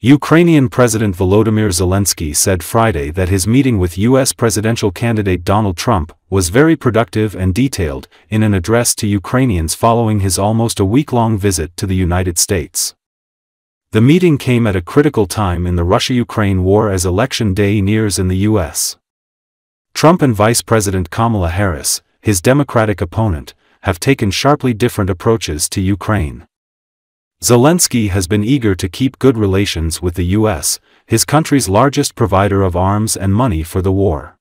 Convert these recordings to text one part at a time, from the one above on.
Ukrainian President Volodymyr Zelensky said Friday that his meeting with U.S. presidential candidate Donald Trump was very productive and detailed in an address to Ukrainians following his almost a week-long visit to the United States. The meeting came at a critical time in the Russia-Ukraine war as election day nears in the U.S. Trump and Vice President Kamala Harris, his Democratic opponent, have taken sharply different approaches to Ukraine. Zelensky has been eager to keep good relations with the U.S., his country's largest provider of arms and money for the war.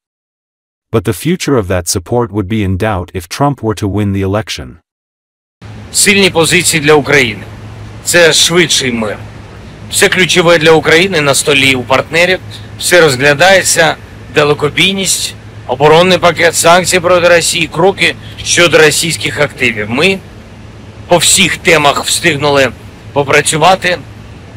But the future of that support would be in doubt if Trump were to win the election. Сильні позиції для України. Це швидший мир. Все ключове для України на столі у партнерів. Все розглядається, далекобійність, оборонний пакет, санкції проти Росії, кроки щодо російських активів. Ми по всіх темах встигнули попрацювати.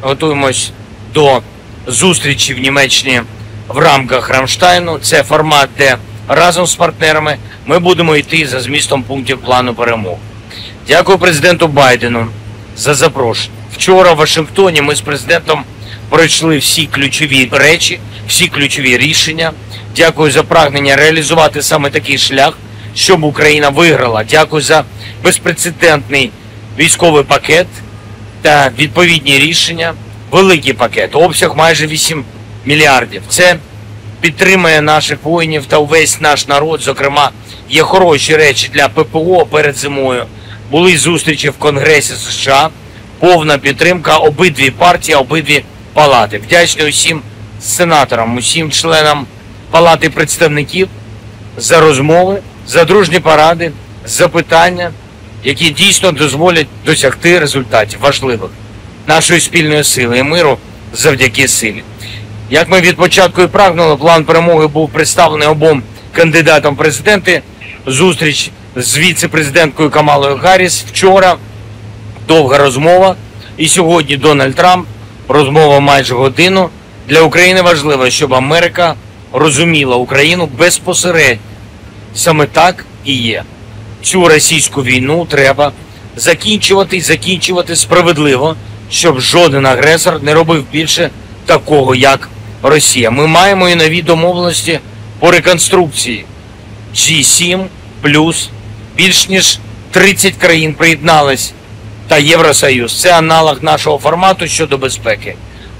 Готуємось до зустрічі в Німеччині в рамках Рамштайну. Це формат, де разом з партнерами ми будемо йти за змістом пунктів плану перемог. Дякую президенту Байдену за запрошення. Вчора в Вашингтоні ми з президентом пройшли всі ключові речі, всі ключові рішення. Дякую за прагнення реалізувати саме такий шлях, щоб Україна виграла. Дякую за безпрецедентний військовий пакет та відповідні рішення. Великий пакет, обсяг майже 8 мільярдів. Це підтримує наших воїнів та увесь наш народ. Зокрема, є хороші речі для ППО перед зимою. Були зустрічі в Конгресі США, повна підтримка обидві партії, обидві палати. Вдячний усім сенаторам, усім членам палати представників за розмови, за дружні поради, запитання, які дійсно дозволять досягти результатів важливих нашої спільної сили і миру завдяки силі. Як ми від початку і прагнули, план перемоги був представлений обом кандидатам президенти. Зустріч з віце-президенткою Камалою Гарріс вчора. Довга розмова. І сьогодні Дональд Трамп. Розмова майже годину. Для України важливо, щоб Америка розуміла Україну безпосередньо. Саме так і є. Цю російську війну треба закінчувати і закінчувати справедливо, щоб жоден агресор не робив більше такого, як Росія. Ми маємо і нові домовленості по реконструкції. G7 плюс більш ніж 30 країн приєднались та Євросоюз. Це аналог нашого формату щодо безпеки.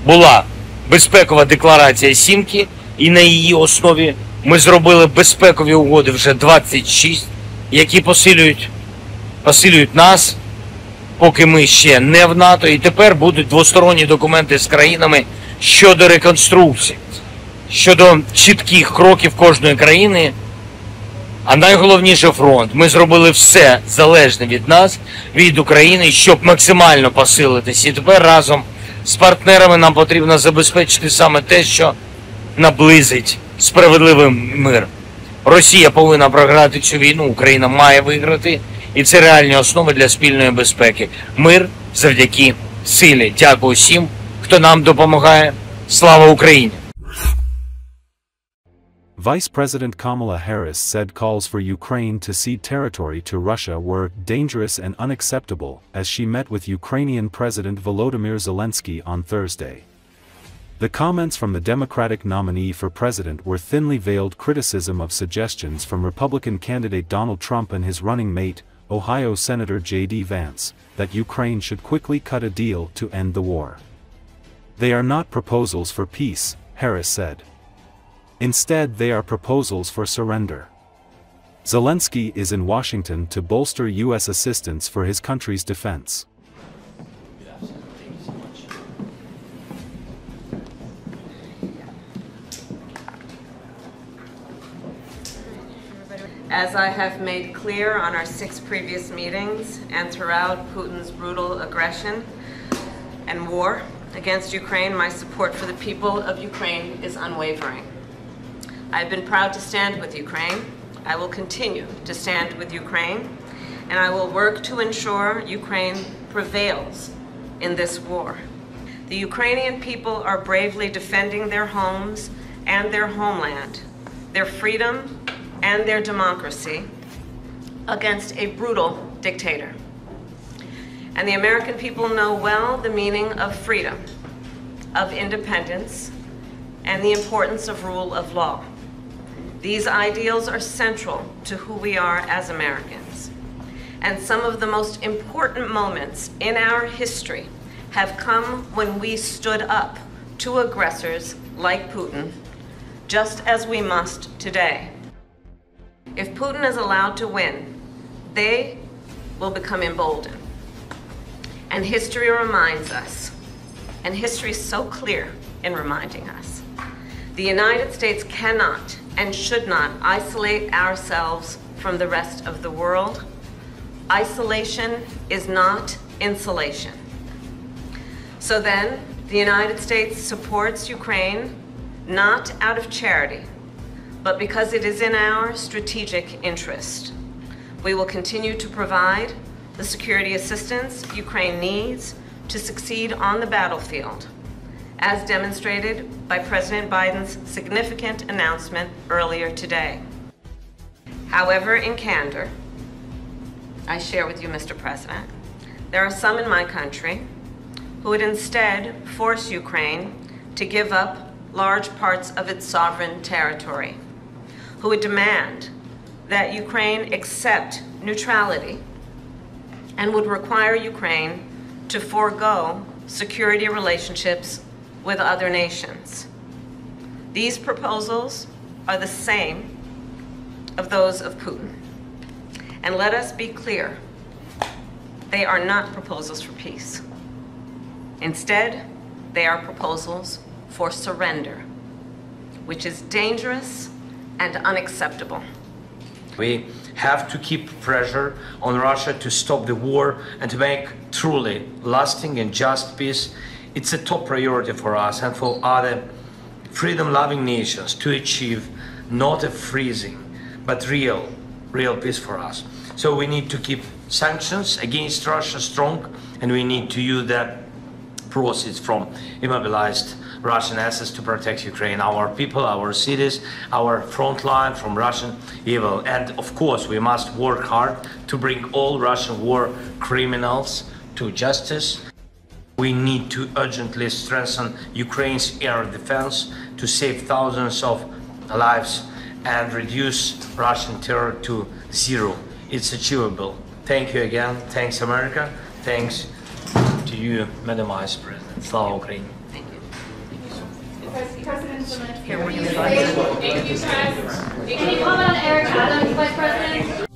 Була безпекова декларація Сімки, і на її основі ми зробили безпекові угоди вже 26, які посилюють, посилюють нас, поки ми ще не в НАТО. І тепер будуть двосторонні документи з країнами щодо реконструкції, щодо чітких кроків кожної країни. А найголовніше фронт. Ми зробили все залежне від нас, від України, щоб максимально посилитись. І тепер разом з партнерами нам потрібно забезпечити саме те, що наблизить справедливий мир. Росія повинна програти цю війну, Україна має виграти, і це реальні основи для спільної безпеки. Мир завдяки силі. Дякую всім, хто нам допомагає. Слава Україні! Vice President Kamala Harris said calls for Ukraine to cede territory to Russia were dangerous and unacceptable as she met with Ukrainian President Volodymyr Zelensky on Thursday. The comments from the Democratic nominee for president were thinly veiled criticism of suggestions from Republican candidate Donald Trump and his running mate, Ohio Senator J.D. Vance, that Ukraine should quickly cut a deal to end the war. They are not proposals for peace, Harris said. Instead they are proposals for surrender. Zelensky is in Washington to bolster U.S. assistance for his country's defense. As I have made clear on our six previous meetings and throughout Putin's brutal aggression and war against Ukraine, my support for the people of Ukraine is unwavering. I've been proud to stand with Ukraine. I will continue to stand with Ukraine, and I will work to ensure Ukraine prevails in this war. The Ukrainian people are bravely defending their homes and their homeland, their freedom and their democracy against a brutal dictator. And the American people know well the meaning of freedom. of independence and the importance of rule of law. These ideals are central to who we are as Americans. And some of the most important moments in our history have come when we stood up to aggressors like Putin, just as we must today. If Putin is allowed to win, they will become emboldened. And history reminds us, and history is so clear in reminding us, the United States cannot and should not isolate ourselves from the rest of the world. Isolation is not insulation. So then, the United States supports Ukraine not out of charity, but because it is in our strategic interest. We will continue to provide the security assistance Ukraine needs to succeed on the battlefield, as demonstrated by President Biden's significant announcement earlier today. However, in candor, I share with you, Mr. President, there are some in my country who would instead force Ukraine to give up large parts of its sovereign territory, who would demand that Ukraine accept neutrality and would require Ukraine to forego security relationships with other nations. These proposals are the same of those of Putin. And let us be clear, they are not proposals for peace. Instead, they are proposals for surrender, which is dangerous and unacceptable. We have to keep pressure on Russia to stop the war and to make truly lasting and just peace. It's a top priority for us and for other freedom loving nations to achieve not a freezing, but real, real peace for us. So we need to keep sanctions against Russia strong and we need to use that proceeds from immobilized Russian assets to protect Ukraine, our people, our cities, our front line from Russian evil. And of course, we must work hard to bring all Russian war criminals to justice. We need to urgently strengthen Ukraine's air defense to save thousands of lives and reduce Russian terror to zero. It's achievable. Thank you again. Thanks, America. Thanks to you, Madam Vice President. Slava Ukraini. President Zelensky. Here, we're Can you gonna- Thank you, Press. Can you comment on Eric Adams, Vice President?